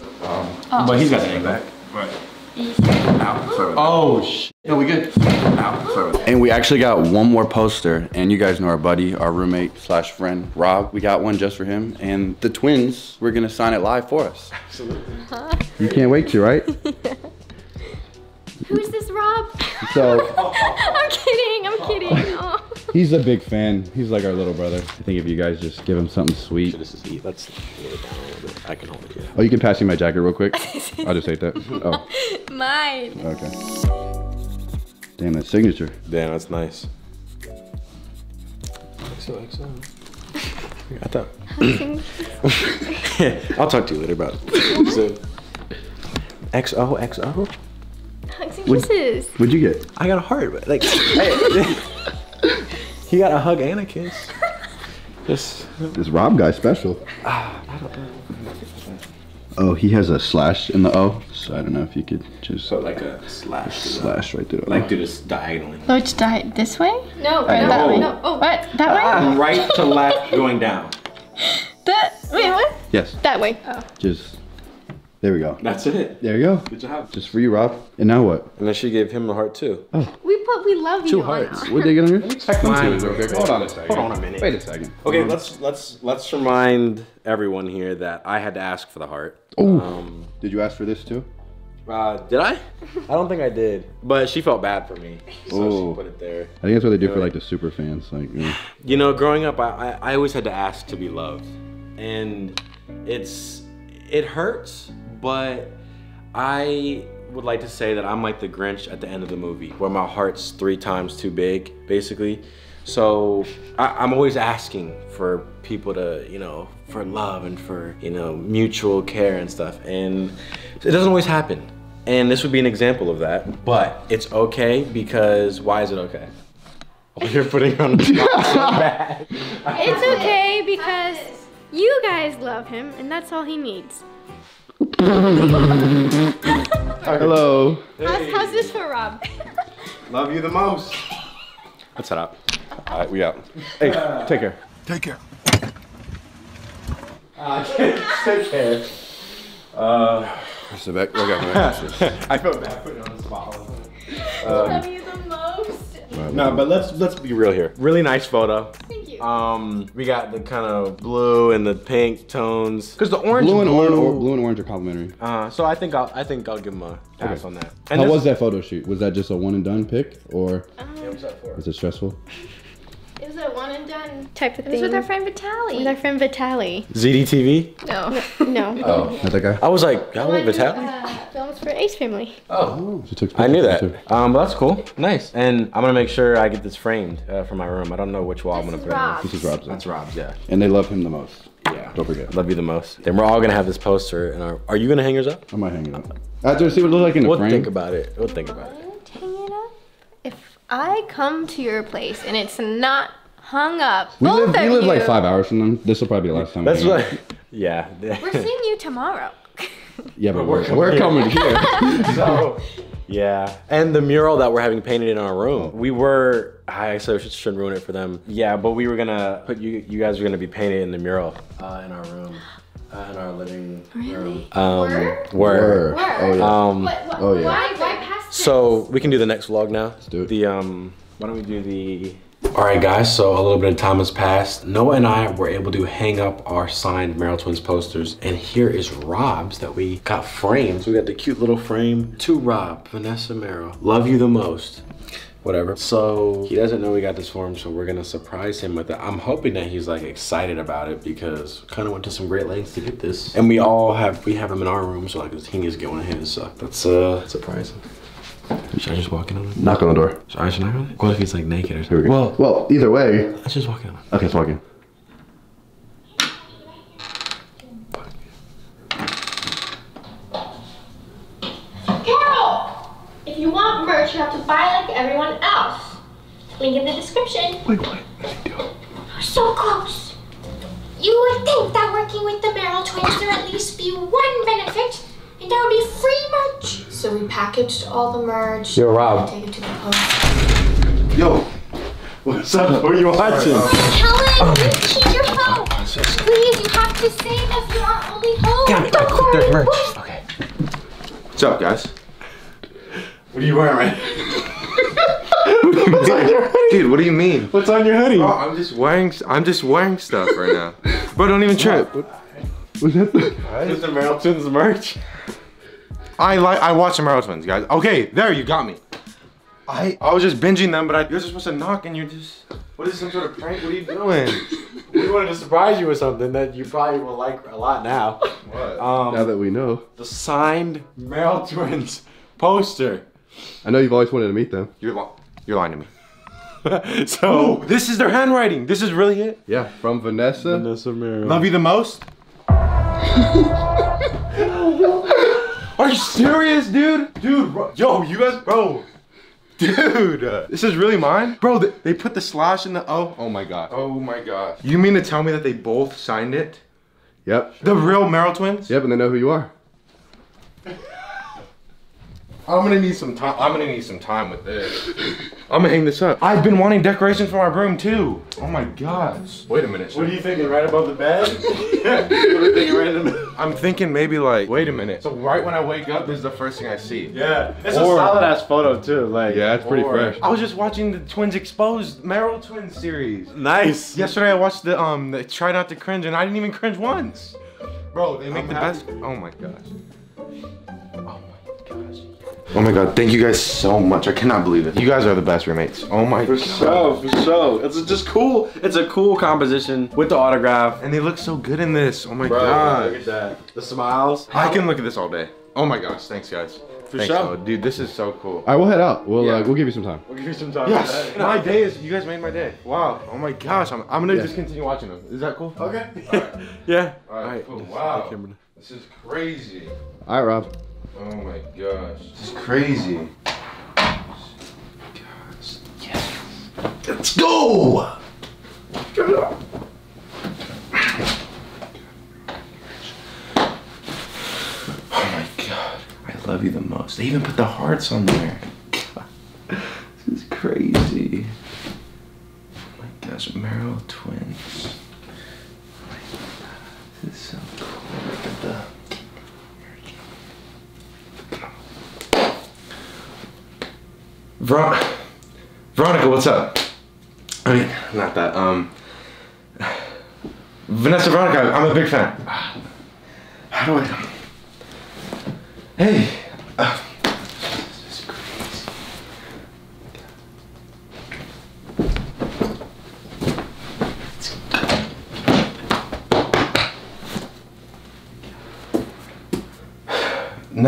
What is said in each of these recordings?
Um, Oh. But he's got the angle. Back. Right. Out. Oh, shit. No, we good. Out. And we actually got one more poster, and you guys know our buddy, our roommate slash friend, Rob. We got one just for him, and the twins. We're gonna sign it live for us. Absolutely. You can't wait to, right? Who's this Rob? So I'm kidding. I'm kidding. Oh. He's a big fan. He's like our little brother. I think if you guys just give him something sweet. This is eat. Let's get it down a little bit. I can hold it here. Oh, you can pass me my jacket real quick. I'll just take that. Oh, Mine. okay. Damn, that signature. Damn, that's nice. XO, XO. I thought. I'll talk to you later about it. So, XO, XO? Hugs and kisses. What'd you get? I got a heart, but like, hey, he got a hug and a kiss. This This Rob guy special. Oh, he has a slash in the O, so I don't know if you could just so like a slash. slash right there. Like do this diagonally. So it's di- this way? No, Or no, that way? no. Oh, What? That way? Ah, right to left, going down. That, wait, what? yes, That way. Oh. just there we go. That's it. There you go. Good job. Just for you, Rob. And now what? And then she gave him a heart too. Oh. we put we love Two you on hearts. our- What they get on here? Check mine. Hold on a second. Hold on a minute. Wait a second. Okay, let's let's let's remind everyone here that I had to ask for the heart. Oh, Um, did you ask for this too? uh, did I? I don't think I did, but she felt bad for me, so Oh. she put it there. I think that's what they do for like the super fans. Like, you know. You know, growing up, I, I, I always had to ask to be loved, and it's it hurts, but I would like to say that I'm like the Grinch at the end of the movie, where my heart's three times too big, basically. So I, I'm always asking for people to, you know, for love and for you know mutual care and stuff, and it doesn't always happen. And this would be an example of that, but it's okay because why is it okay? Oh, you're putting on the spot so bad. It's okay because you guys love him, and that's all he needs. Hello. How's, how's this for Rob? Love you the most. Let's head out. All right, we out. Hey, take care. Take care. take care. Uh, So back, okay, I feel bad putting on the spot. love you the most. No, but let's let's be real here. Really nice photo. Thank. Um, we got the kind of blue and the pink tones. Cause the orange, blue and orange, or, blue and orange are complimentary. Uh, so I think I'll I think I'll give him a pass Okay. on that. And How this- was that photo shoot? Was that just a one and done pick or Yeah, what's was it stressful? Is it was a one and done type of It thing. was with our friend Vitali. With our friend Vitali. ZDTV. no. No. Oh, not that guy. I was like, y'all with Vital? Uh, films for Ace Family. Oh. She took I knew that. too. Um, but that's cool. Nice. And I'm gonna make sure I get this framed uh, for my room. I don't know which wall I'm gonna put is it on. Rob's. This is Rob's. That's Rob's, yeah. And they love him the most. Yeah. Don't forget. Love you the most. Then we're all gonna have this poster And our. Are you gonna hang yours up? I might hang it up. I have to see what it looks like in the We'll frame. think about it. We'll think about it. Hang it up. If I come to your place and it's not hung up, we both live, we live you, like five hours from them. This will probably be the last time. That's hang out. Yeah. We're seeing you tomorrow. Yeah, but we're, we're coming here. so, yeah. And the mural that we're having painted in our room, we were. I so should, shouldn't ruin it for them. Yeah, but we were gonna put you. You guys were gonna be painted in the mural uh, in our room, uh, in our living room. Um, Were? Were. Word. Oh yeah. Um. What, what, Oh, yeah. Why, why past So we can do the next vlog now. Let's do it. The um, why don't we do the? All right, guys. So a little bit of time has passed. Noah and I were able to hang up our signed Merrell Twins posters, and here is Rob's that we got framed. So we got the cute little frame to Rob, Vanessa Merrell. Love you the most. Whatever. So he doesn't know we got this for him, so we're gonna surprise him with it. I'm hoping that he's like excited about it because kind of went to some great lengths to get this, and we all have we have him in our room, so like he can just get one of his. So that's uh surprising. Should I just walk in on him? Knock on the door. Should I, should I knock on it? What if he's like naked or Here we something? go. Well, well, either way. let's just walk in on him. Okay, let's walk in. Carol! If you want merch, you have to buy like everyone else. Link in the description. Wait, what? We're so close. You would think that working with the Merrell twins there at least be one benefit, and that would be free merch. So we packaged all the merch. Yo, Rob. Take it to the post. Yo. What's up? What are you watching? Helen, she's your phone. Please, you have to save us. You're our only hope. Damn it! There's merch. Okay. What's up, guys? What are you wearing, man? Dude, what do you mean? What's on your hoodie? Oh, I'm just wearing. I'm just wearing stuff right now. Bro, don't even trip. Was that the, is the Merrell merch? I like. I watch the Merrell Twins, guys. Okay, there you got me. I I was just binging them, but I, you're just supposed to knock, and you're just. What is some sort of prank? What are you doing? We wanted to surprise you with something that you probably will like a lot now. What? Um, Now that we know, the signed Merrell Twins poster. I know you've always wanted to meet them. You're li- you're lying to me. so, Oh, this is their handwriting. This is really it. Yeah, from Vanessa. Vanessa Merrell. Love you the most. Are you serious, dude? Dude, bro. yo, you guys, bro. Dude, uh, this is really mine? Bro, they, they put the slash in the O. Oh my god. Oh my god. You mean to tell me that they both signed it? Yep. The real Merrell twins? Yep, and they know who you are. I'm gonna need some time. I'm gonna need some time with this. I'm gonna hang this up. I've been wanting decorations for my room too. Oh my gosh. Wait a minute. What are you thinking? Right above the bed? what are you thinking? Right in the middle? I'm thinking maybe like, wait a minute. So right when I wake up, this is the first thing I see. Yeah. It's Or- a solid ass photo too. Like Yeah, it's pretty Or- fresh. I was just watching the Twins Exposed Merrell Twins series. nice. Yesterday I watched the um the Try Not to Cringe and I didn't even cringe once. Bro, they make I'm the happy. best. Oh my gosh. Oh my gosh. Oh my god, thank you guys so much. I cannot believe it. You guys are the best roommates. Oh my For god. sure, for sure. It's just cool. It's a cool composition with the autograph. And they look so good in this. Oh my Bro, god. look at that. The smiles. I can look at this all day. Oh my gosh, thanks guys. For thanks, sure. though. Dude, this is so cool. All right, we'll head out. We'll Yeah. uh, we'll give you some time. We'll give you some time. Yes, for that. my day is. You guys made my day. Wow. Oh my gosh, I'm, I'm gonna Yeah. just continue watching them. Is that cool? Okay. Alright. yeah. All right. Cool. Wow. This is crazy. All right, Rob. Oh my gosh. This is crazy. Gosh. Yes. Let's go. Oh my god. I love you the most. They even put the hearts on there. God. This is crazy. Oh my gosh, Merrell twins. Oh my God. This is so cool. Look at the Ver- Veronica, what's up? I mean, not that. Um, Vanessa, Veronica, I'm a big fan. How do I? Hey. Uh, this is crazy.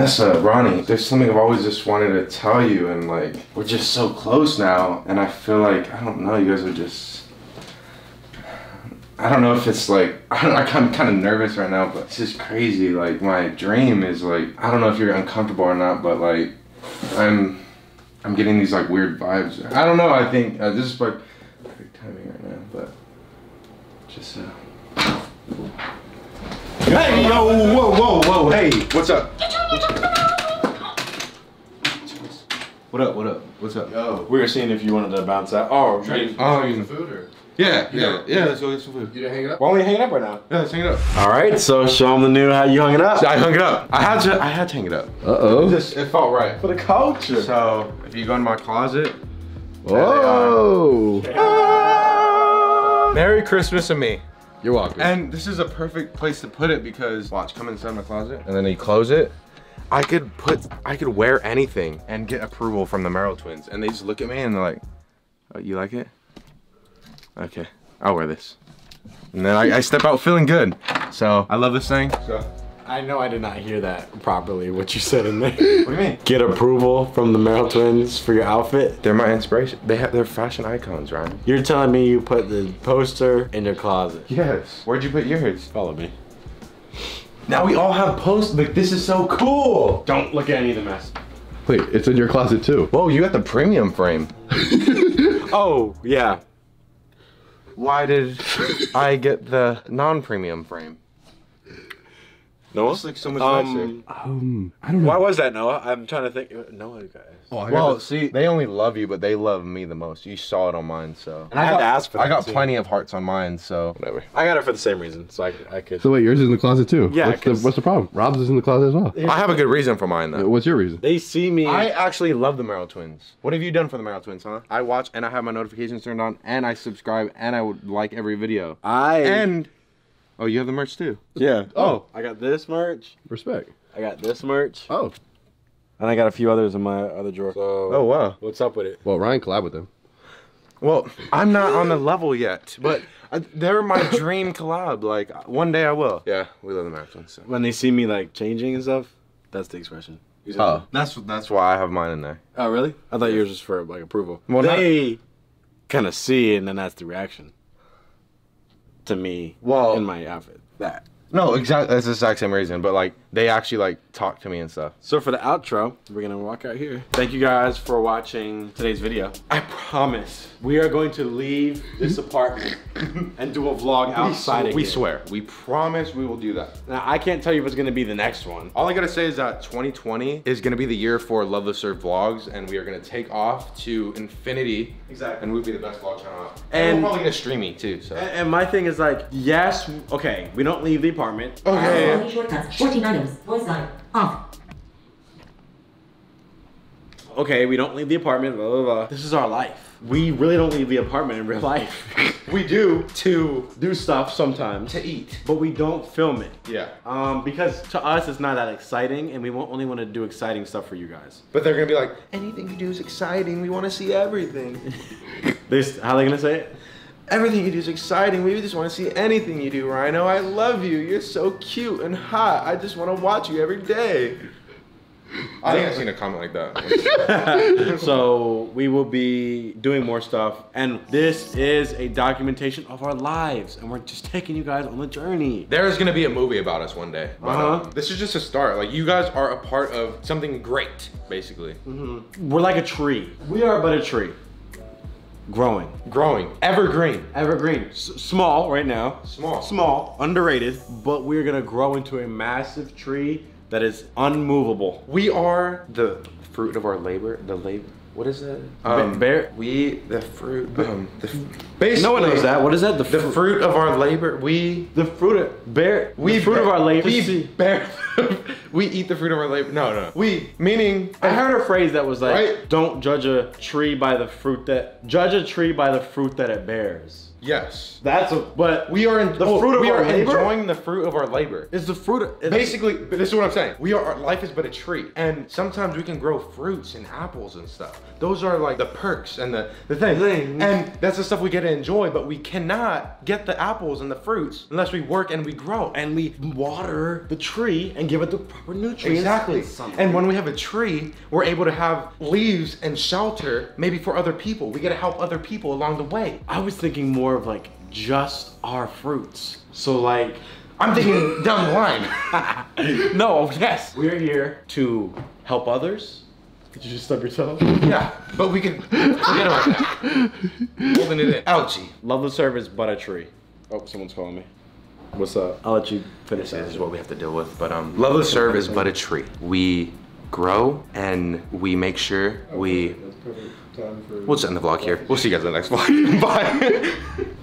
Nessa, Ronnie, there's something I've always just wanted to tell you, and like, we're just so close now, and I feel like, I don't know, you guys are just. I don't know if it's like, I don't, know, I'm kind of nervous right now, but it's just crazy. Like, my dream is like, I don't know if you're uncomfortable or not, but like, I'm. I'm getting these like weird vibes. I don't know, I think uh, this is like perfect timing right now, but just. Uh, Hey, yo, whoa, whoa, whoa, hey, what's up? What up, what up, what's up? Yo. We were seeing if you wanted to bounce out. Oh, ready? Um, food or yeah, You yeah, yeah, let's go get some food. you didn't hang it up? Why don't we hang it up right now? Yeah, let's hang it up. All right. So show them the new how you hung it up. I hung it up. I had to, I had to hang it up. Uh oh. Just, it felt right. For the culture. So, if you go in my closet, Whoa. Merry Christmas to me. You're welcome. And this is a perfect place to put it because watch, come inside my closet and then you close it. I could put, I could wear anything and get approval from the Merrell twins, and they just look at me and they're like, oh, "You like it? Okay, I'll wear this." And then I, I step out feeling good. So I love this thing. So I know I did not hear that properly. What you said in there. what do you mean? Get approval from the Merrell twins for your outfit. They're my inspiration. They have they're fashion icons, Ryan. You're telling me you put the poster in your closet. Yes. Where'd you put yours? Follow me. Now we all have posts. Like this is so cool. Don't look at any of the mess. Wait, it's in your closet too. Whoa, you got the premium frame. Oh yeah. Why did I get the non-premium frame? Noah? It's like so much nicer. Um, Um, I don't know. why was that, Noah? I'm trying to think. Noah, guys. Oh, I Well, this- see, they only love you, but they love me the most. You saw it on mine, so. And I had got, to ask for I got too. plenty of hearts on mine, so. Whatever. I got it for the same reason, so I, I could. so wait, yours is in the closet too. Yeah, What's the, 'cause- what's the problem? Rob's is in the closet as well. I have a good reason for mine, though. What's your reason? They see me. I actually love the Merrell Twins. What have you done for the Merrell Twins, huh? I watch and I have my notifications turned on and I subscribe and I would like every video. I And oh, you have the merch too. yeah. Oh. I got this merch. Respect. I got this merch, Oh, and I got a few others in my other drawer. So, Oh wow. what's up with it? well, Ryan collab with them. Well, I'm not on the level yet, but uh, they're my dream collab. Like one day I will. Yeah, we love the Merrell Twins. So. When they see me like changing and stuff, that's the expression. You said Oh, that's that's why I have mine in there. Oh, really? I thought yours was for like approval. Well, they kind of see, and then that's the reaction to me. Well- in my outfit. That. No, exactly. That's the exact same reason. But like, they actually like talk to me and stuff. So for the outro, we're gonna walk out here. Thank you guys for watching today's video. I promise we are going to leave this apartment and do a vlog outside of we here. swear. We promise we will do that. Now I can't tell you if it's gonna be the next one. All I gotta say is that 2020 is gonna be the year for LoveLiveServe vlogs, and we are gonna take off to infinity. Exactly. And we'll be the best vlog channel out. And- And we're probably gonna streamy too. So. And, and my thing is like, yes, okay, we don't leave the apartment. Okay. Only shortcuts. 14 items. Voice line. Off. Okay, we don't leave the apartment. Blah blah blah. This is our life. We really don't leave the apartment in real life. we do to do stuff sometimes, To eat. but we don't film it. Yeah. Um, because to us it's not that exciting, and we won't only want to do exciting stuff for you guys. But they're gonna be like, anything you do is exciting. We want to see everything. This how they gonna say it? Everything you do is exciting. We just want to see anything you do, Rhino. I love you. You're so cute and hot. I just want to watch you every day. I think I've seen a comment like that. so we will be doing more stuff, and this is a documentation of our lives, and we're just taking you guys on the journey. There's gonna be a movie about us one day. But, Uh-huh. um, this is just a start. Like you guys are a part of something great, basically. Mm -hmm. We're like a tree. We are but a tree, growing, Growing, evergreen. evergreen, S- small right now, Small. small, underrated, but we're gonna grow into a massive tree that is unmovable. We are the fruit of our labor. The labor. What is that? Ba- bear- We the fruit. Um, the, basically, No one knows that. What is that? The, The fr- fruit of our labor. We the fruit of bear. we the fruit of our labor. We bear. we eat the fruit of our labor. No, no. We meaning. I heard a phrase that was like, Right. "Don't judge a tree by the fruit that judge a tree by the fruit that it bears." Yes. That's a but We are in The oh, fruit of we our are labor? enjoying the fruit of our labor. is the fruit. Of, it's- Basically, but this is what I'm saying. We are our life is but a tree, and sometimes we can grow fruits and apples and stuff. Those are like the perks and the the thing, Things. and that's the stuff we get to enjoy. But we cannot get the apples and the fruits unless we work and we grow. and we water the tree and give it the proper nutrients. Exactly. And when we have a tree, we're able to have leaves and shelter, maybe for other people. We get to help other people along the way. I was thinking more of like just our fruits. So like, I'm thinking down the line. no, yes, we're here to help others. Did you just stub your toe? Yeah, but we can forget about that. Holding it in. Ouchie. Love the service, but a tree. Oh, someone's calling me. What's up? I'll let you finish This is what we have to deal with. But um, LoveLiveServe is but a tree. We grow and we make sure we. We'll just end the vlog here. We'll see you guys in the next vlog. Bye.